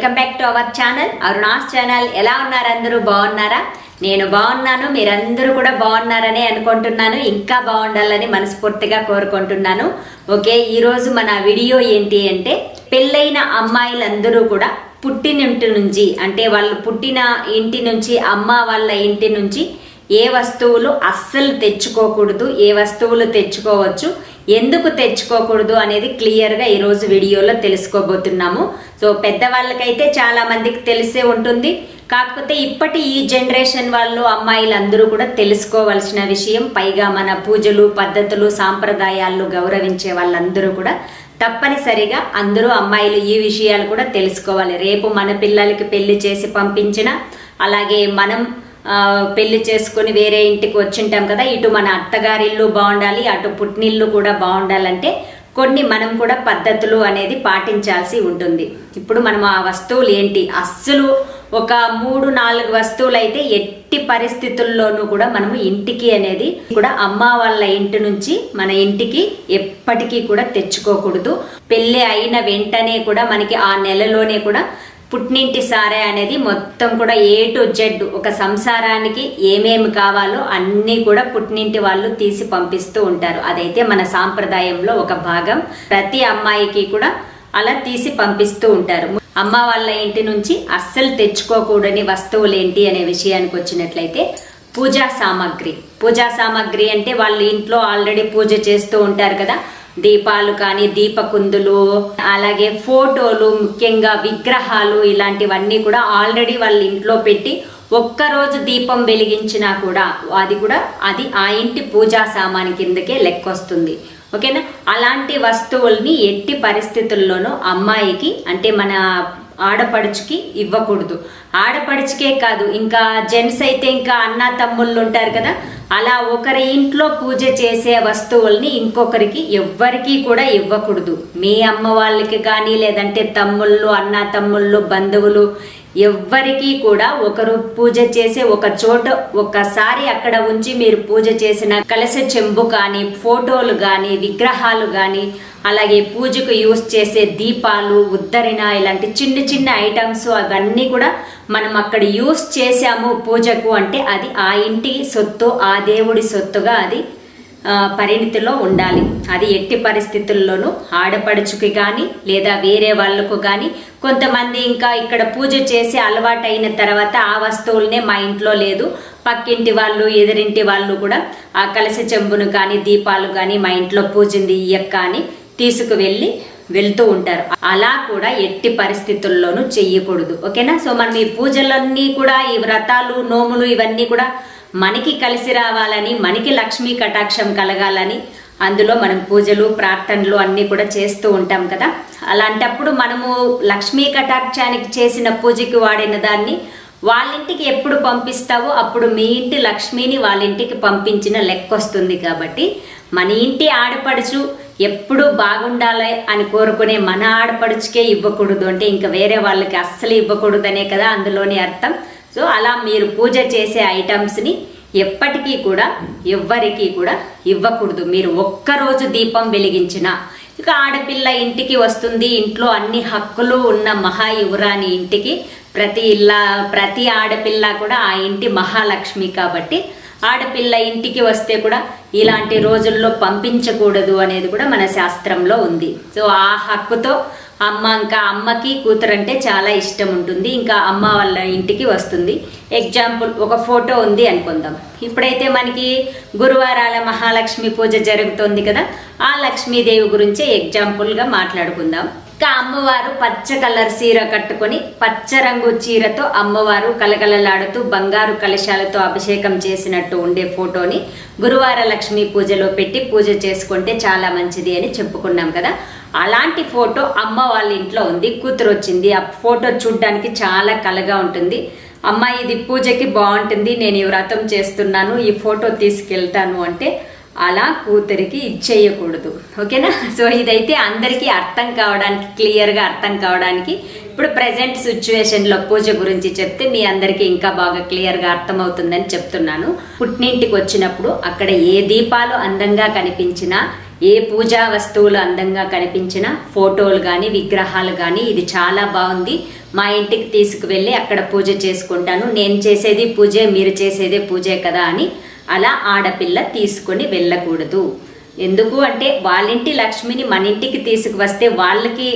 Welcome back to our channel Aruna's channel ఎలా ఉన్నారు అందరూ? బాగున్నారా? నేను బాగున్నాను మీరందరూ కూడా బాగున్నారని అనుకుంటున్నాను. ఇంకా బాగుండాలని మనస్ఫూర్తిగా కోరుకుంటున్నాను. ఓకే ఈరోజు మన వీడియో ఏంటి అంటే పెళ్ళైన అమ్మాయిలందరూ కూడా పుట్టినింటి నుంచి అంటే వాళ్ళు పుట్టిన ఇంటి నుంచి అమ్మ వాళ్ళ ఇంటి నుంచి ఏ వస్తువులు అస్సలు తెచ్చుకోకూడదు ఏ వస్తువులు తెచ్చుకోవచ్చు ఎందుకు తెచ్చుకోకూడదు అనేది క్లియర్గా ఈరోజు వీడియోలో తెలుసుకోబోతున్నాము. సో పెద్దవాళ్ళకైతే చాలా మందికి తెలిసే ఉంటుంది. కాకపోతే ఇప్పటి ఈ జనరేషన్ వాళ్ళు అమ్మాయిలందరూ కూడా తెలుసుకోవాల్సిన విషయం పైగా మన పూజలు పద్ధతులు సాంప్రదాయాలను గౌరవించే వాళ్ళందరూ కూడా తప్పనిసరిగా అందరూ అమ్మాయిలు ఈ విషయాలు కూడా తెలుసుకోవాలి. రేపు మన పిల్లలకి పెళ్ళి చేసి పంపించిన అలాగే మనం పెళ్ళి చేసుకుని వేరే ఇంటికి వచ్చింటాం కదా ఇటు మన అత్తగారిల్లు బాగుండాలి అటు పుట్టినిల్లు కూడా బాగుండాలంటే కొన్ని మనం కూడా పద్ధతులు అనేది పాటించాల్సి ఉంటుంది. ఇప్పుడు మనం ఆ వస్తువులు ఏంటి? అస్సలు ఒక మూడు నాలుగు వస్తువులు అయితే ఎట్టి పరిస్థితుల్లోనూ కూడా మనము ఇంటికి అనేది కూడా అమ్మ వాళ్ళ ఇంటి నుంచి మన ఇంటికి ఎప్పటికీ కూడా తెచ్చుకోకూడదు. పెళ్ళి అయిన వెంటనే కూడా మనకి ఆ నెలలోనే కూడా పుట్టినింటి సారే అనేది మొత్తం కూడా ఏ టు జెడ్ ఒక సంసారానికి ఏమేమి కావాలో అన్నీ కూడా పుట్టినింటి వాళ్ళు తీసి పంపిస్తూ ఉంటారు. అదైతే మన సాంప్రదాయంలో ఒక భాగం. ప్రతి అమ్మాయికి కూడా అలా తీసి పంపిస్తూ ఉంటారు. అమ్మ వాళ్ళ ఇంటి నుంచి అస్సలు తెచ్చుకోకూడని వస్తువులు ఏంటి అనే విషయానికి వచ్చినట్లయితే పూజా సామాగ్రి. పూజా సామాగ్రి అంటే వాళ్ళ ఇంట్లో ఆల్రెడీ పూజ చేస్తూ ఉంటారు కదా. దీపాలు కానీ దీపకుందులు అలాగే ఫోటోలు ముఖ్యంగా విగ్రహాలు ఇలాంటివన్నీ కూడా ఆల్రెడీ వాళ్ళ ఇంట్లో పెట్టి ఒక్కరోజు దీపం వెలిగించినా కూడా అది కూడా అది ఆ ఇంటి పూజా సామాన్ కిందకే లెక్కొస్తుంది. ఓకేనా? అలాంటి వస్తువుల్ని ఎట్టి పరిస్థితుల్లోనూ అమ్మాయికి అంటే మన ఆడపడుచుకి ఇవ్వకూడదు. ఆడపడుచుకే కాదు ఇంకా జెంట్స్ అయితే ఇంకా అన్న తమ్ముళ్ళు ఉంటారు కదా అలా ఒకరి ఇంట్లో పూజ చేసే వస్తువుల్ని ఇంకొకరికి ఎవ్వరికీ కూడా ఇవ్వకూడదు. మీ అమ్మ వాళ్ళకి కానీ లేదంటే తమ్ముళ్ళు అన్న తమ్ముళ్ళు బంధువులు ఎవ్వరికీ కూడా ఒకరు పూజ చేసే ఒక చోట ఒకసారి అక్కడ ఉంచి మీరు పూజ చేసిన కలస చెంబు కానీ ఫోటోలు కానీ విగ్రహాలు కానీ అలాగే పూజకు యూస్ చేసే దీపాలు ఉద్దరిన ఇలాంటి చిన్న చిన్న ఐటమ్స్ అవన్నీ కూడా మనం అక్కడ యూస్ చేసాము పూజకు అంటే అది ఆ ఇంటి సొత్తు ఆ దేవుడి సొత్తుగా అది పరిణితిలో ఉండాలి. అది ఎట్టి పరిస్థితుల్లోనూ ఆడపడుచుకి కానీ లేదా వేరే వాళ్ళకు కానీ కొంతమంది ఇంకా ఇక్కడ పూజ చేసి అలవాటైన తర్వాత ఆ వస్తువులనే మా ఇంట్లో లేదు. పక్కింటి వాళ్ళు ఎదురింటి వాళ్ళు కూడా ఆ కలసి చెంబును కానీ దీపాలు కానీ మా ఇంట్లో పూజింది ఇయ్యక్క అని తీసుకువెళ్ళి వెళ్తూ ఉంటారు. అలా కూడా ఎట్టి పరిస్థితుల్లోనూ చెయ్యకూడదు. ఓకేనా? సో మనం ఈ పూజలన్నీ కూడా ఈ వ్రతాలు నోములు ఇవన్నీ కూడా మనకి కలిసి రావాలని మనకి లక్ష్మీ కటాక్షం కలగాలని అందులో మనం పూజలు ప్రార్థనలు అన్నీ కూడా చేస్తూ ఉంటాం కదా. అలాంటప్పుడు మనము లక్ష్మీ కటాక్షానికి చేసిన పూజకి వాడిన దాన్ని వాళ్ళింటికి ఎప్పుడు పంపిస్తావో అప్పుడు మీ ఇంటి లక్ష్మిని వాళ్ళ ఇంటికి పంపించిన లెక్క వస్తుంది కాబట్టి మన ఇంటి ఆడపడుచు ఎప్పుడు బాగుండాలి అని కోరుకునే మన ఆడపడుచుకే ఇవ్వకూడదు అంటే ఇంకా వేరే వాళ్ళకి అస్సలు ఇవ్వకూడదనే కదా అందులోని అర్థం. సో అలా మీరు పూజ చేసే ఐటమ్స్ని ఎప్పటికీ కూడా ఎవ్వరికీ కూడా ఇవ్వకూడదు. మీరు ఒక్కరోజు దీపం వెలిగించిన ఇక ఆడపిల్ల ఇంటికి వస్తుంది ఇంట్లో అన్ని హక్కులు ఉన్న మహా యువరాని ఇంటికి ప్రతి ఇల్ల ప్రతి ఆడపిల్ల కూడా ఆ ఇంటి మహాలక్ష్మి కాబట్టి ఆడపిల్ల ఇంటికి వస్తే కూడా ఇలాంటి రోజుల్లో పంపించకూడదు అనేది కూడా మన శాస్త్రంలో ఉంది. సో ఆ హక్కుతో అమ్మ ఇంకా అమ్మకి కూతురు అంటే చాలా ఇష్టం ఉంటుంది. ఇంకా అమ్మ వాళ్ళ ఇంటికి వస్తుంది. ఎగ్జాంపుల్ ఒక ఫోటో ఉంది అనుకుందాం. ఇప్పుడైతే మనకి గురువారాల మహాలక్ష్మి పూజ జరుగుతోంది కదా ఆ లక్ష్మీదేవి గురించే ఎగ్జాంపుల్గా మాట్లాడుకుందాం. ఇంకా అమ్మవారు పచ్చ కలర్ చీర కట్టుకొని పచ్చ రంగు చీరతో అమ్మవారు కలకలలాడుతూ బంగారు కలశాలతో అభిషేకం చేసినట్టు ఉండే ఫోటోని గురువార లక్ష్మి పూజలో పెట్టి పూజ చేసుకుంటే చాలా మంచిది అని చెప్పుకున్నాం కదా. అలాంటి ఫోటో అమ్మ వాళ్ళ ఇంట్లో ఉంది కూతురు వచ్చింది ఆ ఫోటో చూడ్డానికి చాలా కలగా ఉంటుంది. అమ్మ ఇది పూజకి బాగుంటుంది నేను ఈ వ్రతం చేస్తున్నాను ఈ ఫోటో తీసుకెళ్తాను అంటే అలా కూతురికి ఇచ్చేయకూడదు. ఓకేనా? సో ఇదైతే అందరికీ అర్థం కావడానికి క్లియర్గా అర్థం కావడానికి ఇప్పుడు ప్రజెంట్ సిచ్యువేషన్లో పూజ గురించి చెప్తే మీ అందరికీ ఇంకా బాగా క్లియర్గా అర్థమవుతుందని చెప్తున్నాను. పుట్టినింటికి వచ్చినప్పుడు అక్కడ ఏ దీపాలు అందంగా కనిపించినా ఏ పూజా వస్తువులు అందంగా కనిపించినా ఫోటోలు కానీ విగ్రహాలు కానీ ఇది చాలా బాగుంది. మా ఇంటికి తీసుకువెళ్ళి అక్కడ పూజ చేసుకుంటాను. నేను చేసేది పూజే మీరు చేసేదే పూజే కదా అని అలా ఆడపిల్ల తీసుకొని వెళ్ళకూడదు. ఎందుకు అంటే వాళ్ళింటి లక్ష్మిని మన ఇంటికి తీసుకువస్తే వాళ్ళకి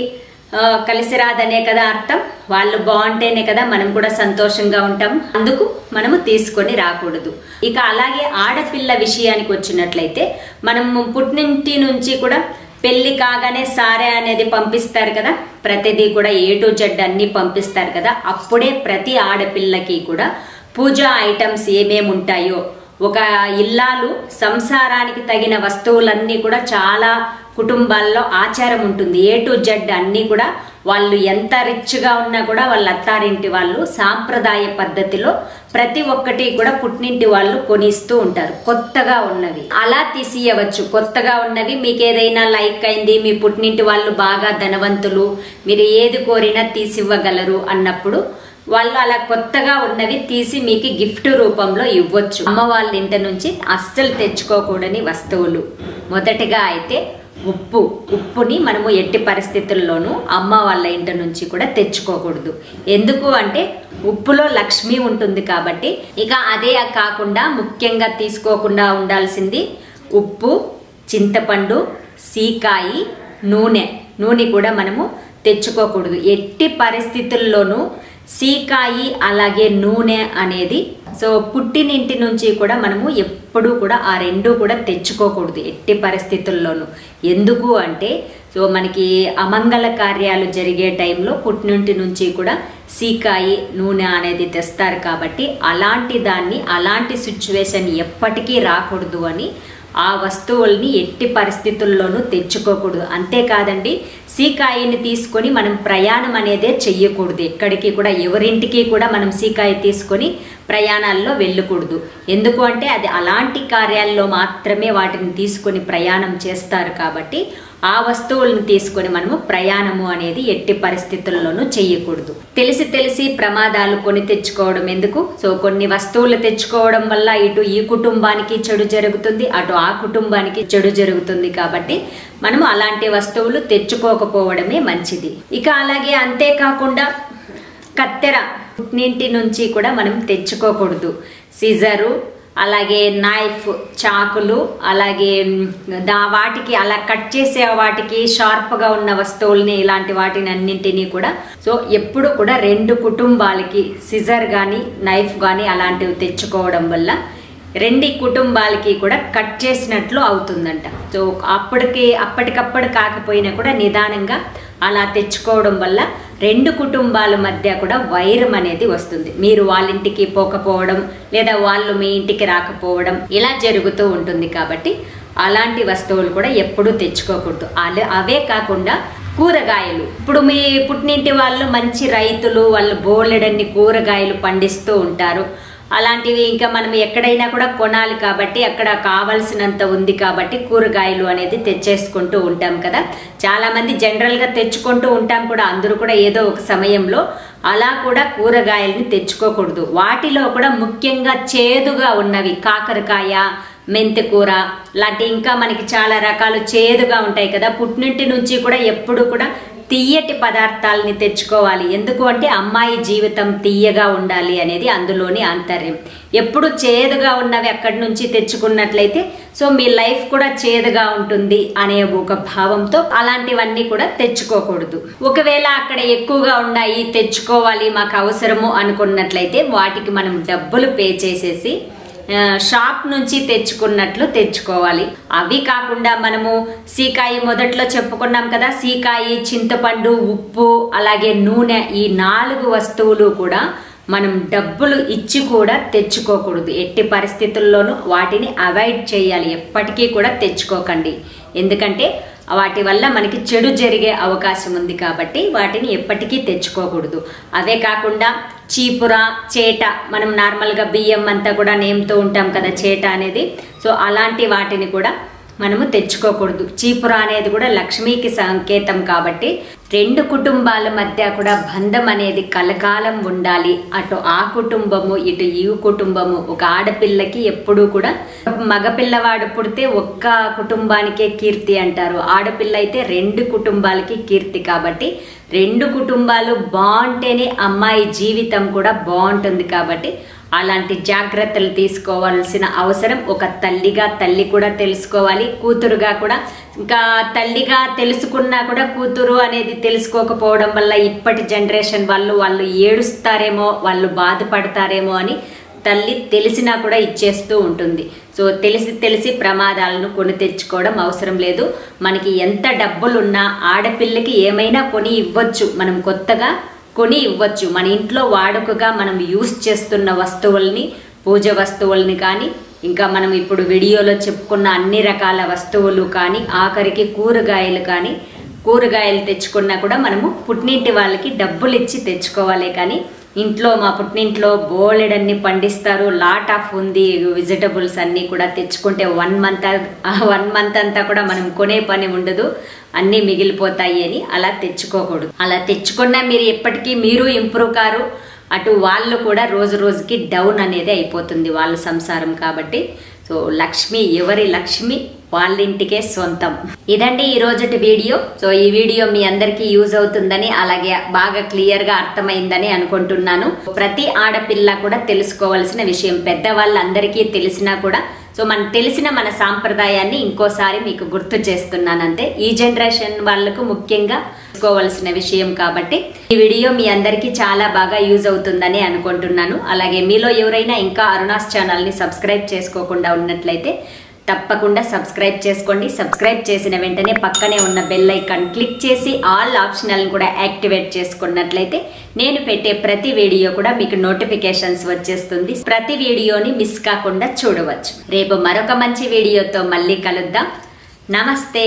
కలిసి రాదనే కదా అర్థం? వాళ్ళు బాగుంటేనే కదా మనం కూడా సంతోషంగా ఉంటాం. అందుకు మనము తీసుకొని రాకూడదు. ఇక అలాగే ఆడపిల్ల విషయానికి వచ్చినట్లయితే మనం పుట్టినింటి నుంచి కూడా పెళ్ళి కాగానే సారే అనేది పంపిస్తారు కదా? ప్రతిదీ కూడా ఏ టు జెడ్ అన్ని పంపిస్తారు కదా? అప్పుడే ప్రతి ఆడపిల్లకి కూడా పూజా ఐటమ్స్ ఏమేమి ఉంటాయో ఒక ఇల్లాలు సంసారానికి తగిన వస్తువులన్నీ కూడా చాలా కుటుంబాల్లో ఆచారం ఉంటుంది. ఏ టు జెడ్ అన్నీ కూడా వాళ్ళు ఎంత రిచ్గా ఉన్నా కూడా వాళ్ళ అత్తారింటి వాళ్ళు సాంప్రదాయ పద్ధతిలో ప్రతి ఒక్కటి కూడా పుట్టినింటి వాళ్ళు కొనిస్తూ ఉంటారు. కొత్తగా ఉన్నవి. అలా తీసియవచ్చు. కొత్తగా ఉన్నవి. మీకు ఏదైనా లైక్ అయింది మీ పుట్టినింటి వాళ్ళు బాగా ధనవంతులు మీరు ఏది కోరినా తీసివ్వగలరు అన్నప్పుడు వాళ్ళు అలా కొత్తగా ఉన్నవి తీసి మీకు గిఫ్ట్ రూపంలో ఇవ్వచ్చు. అమ్మ వాళ్ళ ఇంటి నుంచి అస్సలు తెచ్చుకోకూడని వస్తువులు. మొదటగా అయితే ఉప్పు. ఉప్పుని మనము ఎట్టి పరిస్థితుల్లోనూ అమ్మ వాళ్ళ ఇంటి నుంచి కూడా తెచ్చుకోకూడదు. ఎందుకు అంటే ఉప్పులో లక్ష్మి ఉంటుంది కాబట్టి ఇక అదే కాకుండా ముఖ్యంగా తీసుకోకుండా ఉండాల్సింది ఉప్పు చింతపండు సీకాయి నూనె. నూనె కూడా మనము తెచ్చుకోకూడదు. ఎట్టి పరిస్థితుల్లోనూ సీకాయి అలాగే నూనె అనేది. సో పుట్టినింటి నుంచి కూడా మనము ఎప్పుడూ కూడా ఆ రెండు కూడా తెచ్చుకోకూడదు ఎట్టి పరిస్థితుల్లోనూ. ఎందుకు అంటే సో మనకి అమంగళ కార్యాలు జరిగే టైంలో పుట్టినింటి నుంచి కూడా సీకాయి నూనె అనేది తెస్తారు కాబట్టి అలాంటి దాన్ని అలాంటి సిచ్యువేషన్ ఎప్పటికీ రాకూడదు అని ఆ వస్తువుల్ని ఎట్టి పరిస్థితుల్లోనూ తెచ్చుకోకూడదు. అంతేకాదండి సీకాయిని తీసుకొని మనం ప్రయాణం అనేదే చెయ్యకూడదు. ఎక్కడికి కూడా ఎవరింటికి కూడా మనం సీకాయి తీసుకొని ప్రయాణాల్లో వెళ్ళకూడదు. ఎందుకు అంటే అది అలాంటి కార్యాల్లో మాత్రమే వాటిని తీసుకొని ప్రయాణం చేస్తారు కాబట్టి ఆ వస్తువులను తీసుకొని మనము ప్రయాణము అనేది ఎట్టి పరిస్థితుల్లోనూ చేయకూడదు తెలిసి తెలిసి ప్రమాదాలు కొని తెచ్చుకోవడం ఎందుకు? సో కొన్ని వస్తువులు తెచ్చుకోవడం వల్ల ఇటు ఈ కుటుంబానికి చెడు జరుగుతుంది అటు ఆ కుటుంబానికి చెడు జరుగుతుంది కాబట్టి మనము అలాంటి వస్తువులు తెచ్చుకోకపోవడమే మంచిది. ఇక అలాగే అంతేకాకుండా కత్తెర పుట్టింటి నుంచి కూడా మనం తెచ్చుకోకూడదు. సిజరు అలాగే నైఫ్ చాకులు అలాగే దా వాటికి అలా కట్ చేసే వాటికి షార్ప్గా ఉన్న వస్తువుల్ని ఇలాంటి వాటిని అన్నింటినీ కూడా. సో ఎప్పుడు కూడా రెండు కుటుంబాలకి సిజర్ కానీ నైఫ్ కానీ అలాంటివి తెచ్చుకోవడం వల్ల రెండు కుటుంబాలకి కూడా కట్ చేసినట్లు అవుతుందంట. సో అప్పటికి అప్పటికప్పుడు కాకపోయినా కూడా నిదానంగా అలా తెచ్చుకోవడం వల్ల రెండు కుటుంబాల మధ్య కూడా వైరం అనేది వస్తుంది. మీరు వాళ్ళ ఇంటికి పోకపోవడం లేదా వాళ్ళు మీ ఇంటికి రాకపోవడం ఇలా జరుగుతూ ఉంటుంది కాబట్టి అలాంటి వస్తువులు కూడా ఎప్పుడూ తెచ్చుకోకూడదు. అలా అవే కాకుండా కూరగాయలు. ఇప్పుడు మీ పుట్టినింటి వాళ్ళు మంచి రైతులు వాళ్ళు బోలెడన్ని కూరగాయలు పండిస్తూ ఉంటారు. అలాంటివి ఇంకా మనం ఎక్కడైనా కూడా కొనాలి కాబట్టి అక్కడ కావాల్సినంత ఉంది కాబట్టి కూరగాయలు అనేది తెచ్చేసుకుంటూ ఉంటాం కదా. చాలామంది జనరల్గా తెచ్చుకుంటూ ఉంటాం కూడా. అందరూ కూడా ఏదో ఒక సమయంలో అలా కూడా కూరగాయల్ని తెచ్చుకోకూడదు. వాటిలో కూడా ముఖ్యంగా చేదుగా ఉన్నవి కాకరకాయ మెంతికూర లాంటి ఇంకా మనకి చాలా రకాలు చేదుగా ఉంటాయి కదా. పుట్టినింటి నుంచి కూడా ఎప్పుడు కూడా తీయటి పదార్థాలని తెచ్చుకోవాలి. ఎందుకు అంటే అమ్మాయి జీవితం తీయగా ఉండాలి అనేది అందులోని ఆంతర్యం. ఎప్పుడు చేదుగా ఉన్నవి అక్కడి నుంచి తెచ్చుకున్నట్లయితే సో మీ లైఫ్ కూడా చేదుగా ఉంటుంది అనే ఒక భావంతో అలాంటివన్నీ కూడా తెచ్చుకోకూడదు. ఒకవేళ అక్కడ ఎక్కువగా ఉన్నాయి తెచ్చుకోవాలి మాకు అవసరము అనుకున్నట్లయితే వాటికి మనం డబ్బులు పే చేసేసి షాప్ నుంచి తెచ్చుకున్నట్లు తెచ్చుకోవాలి. అవి కాకుండా మనము సీకాయి మొదట్లో చెప్పుకున్నాం కదా సీకాయి చింతపండు ఉప్పు అలాగే నూనె ఈ నాలుగు వస్తువులు కూడా మనం డబ్బులు ఇచ్చి కూడా తెచ్చుకోకూడదు. ఎట్టి పరిస్థితుల్లోనూ వాటిని అవాయిడ్ చేయాలి. ఎప్పటికీ కూడా తెచ్చుకోకండి. ఎందుకంటే వాటి వల్ల మనకి చెడు జరిగే అవకాశం ఉంది కాబట్టి వాటిని ఎప్పటికీ తెచ్చుకోకూడదు. అవే కాకుండా చీపుర చేట మనం నార్మల్గా బియ్యం అంతా కూడా నేమ్తో ఉంటాం కదా చేట అనేది. సో అలాంటి వాటిని కూడా మనము తెచ్చుకోకూడదు. చీపుర అనేది కూడా లక్ష్మీకి సంకేతం కాబట్టి రెండు కుటుంబాల మధ్య కూడా బంధం అనేది కలకాలం ఉండాలి. అటు ఆ కుటుంబము ఇటు ఈ కుటుంబము. ఒక ఆడపిల్లకి ఎప్పుడూ కూడా మగపిల్లవాడు పుడితే ఒక్క కుటుంబానికే కీర్తి అంటారు. ఆడపిల్ల అయితే రెండు కుటుంబాలకి కీర్తి కాబట్టి రెండు కుటుంబాలు బాగుంటేనే అమ్మాయి జీవితం కూడా బాగుంటుంది కాబట్టి అలాంటి జాగ్రత్తలు తీసుకోవాల్సిన అవసరం ఒక తల్లిగా తల్లి కూడా తెలుసుకోవాలి. కూతురుగా కూడా ఇంకా తల్లిగా తెలుసుకున్నా కూడా కూతురు అనేది తెలుసుకోకపోవడం వల్ల ఇప్పటి జనరేషన్ వాళ్ళు వాళ్ళు ఏడుస్తారేమో వాళ్ళు బాధపడతారేమో అని తల్లి తెలిసినా కూడా ఇచ్చేస్తూ ఉంటుంది. సో తెలిసి తెలిసి ప్రమాదాలను కొని తెచ్చుకోవడం అవసరం లేదు. మనకి ఎంత డబ్బులున్నా ఆడపిల్లకి ఏమైనా కొని ఇవ్వచ్చు. మనం కొత్తగా కొని ఇవ్వచ్చు. మన ఇంట్లో వాడుకగా మనం యూస్ చేస్తున్న వస్తువుల్ని పూజ వస్తువుల్ని కానీ ఇంకా మనం ఇప్పుడు వీడియోలో చెప్పుకున్న అన్ని రకాల వస్తువులు కానీ ఆఖరికి కూరగాయలు కానీ కూరగాయలు తెచ్చుకున్నా కూడా మనము పుట్టింటి వాళ్ళకి డబ్బులు ఇచ్చి తెచ్చుకోవాలి కానీ ఇంట్లో మా పుట్టింట్లో బోలెడన్ని పండిస్తారు లాట్ ఆఫ్ ఉంది వెజిటబుల్స్ అన్నీ కూడా తెచ్చుకుంటే వన్ మంత్ వన్ మంత్ అంతా కూడా మనం కొనే పని ఉండదు అన్నీ మిగిలిపోతాయి అని అలా తెచ్చుకోకూడదు. అలా తెచ్చుకున్నా మీరు ఎప్పటికీ మీరు ఇంప్రూవ్ కారు అటు వాళ్ళు కూడా రోజు రోజుకి డౌన్ అనేది అయిపోతుంది వాళ్ళ సంసారం కాబట్టి. సో లక్ష్మి ఎవరి లక్ష్మి? వాళ్ళ ఇంటికే సొంతం. ఇదండి ఈ రోజుటి వీడియో. సో ఈ వీడియో మీ అందరికీ యూజ్ అవుతుందని అలాగే బాగా క్లియర్గా అర్థమైందని అనుకుంటున్నాను. ప్రతి ఆడపిల్ల కూడా తెలుసుకోవాల్సిన విషయం. పెద్దవాళ్ళందరికీ తెలిసినా కూడా సో మనకు తెలిసిన మన సాంప్రదాయాన్ని ఇంకోసారి మీకు గుర్తు చేస్తున్నానంతే ఈ జనరేషన్ వాళ్ళకు ముఖ్యంగా తెలుసుకోవాల్సిన విషయం కాబట్టి ఈ వీడియో మీ అందరికీ చాలా బాగా యూజ్ అవుతుందని అనుకుంటున్నాను. అలాగే మీలో ఎవరైనా ఇంకా అరుణాస్ ఛానల్ని సబ్స్క్రైబ్ చేసుకోకుండా ఉన్నట్లయితే తప్పకుండా సబ్స్క్రైబ్ చేసుకోండి. సబ్స్క్రైబ్ చేసిన వెంటనే పక్కనే ఉన్న బెల్ ఐకాన్ క్లిక్ చేసి ఆల్ ఆప్షనల్ కూడా యాక్టివేట్ చేసుకున్నట్లయితే నేను పెట్టే ప్రతి వీడియో కూడా మీకు నోటిఫికేషన్స్ వచ్చేస్తుంది. ప్రతి వీడియోని మిస్ కాకుండా చూడవచ్చు. రేపు మరొక మంచి వీడియోతో మళ్ళీ కలుద్దాం. నమస్తే.